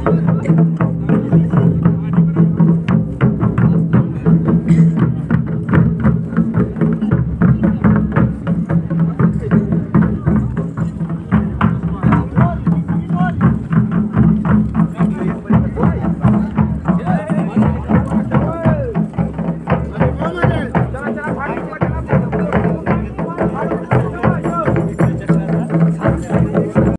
って。